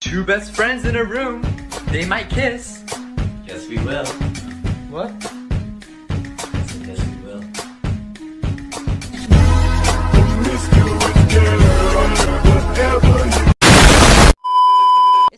Two best friends in a room. They might kiss. Yes, we will. What?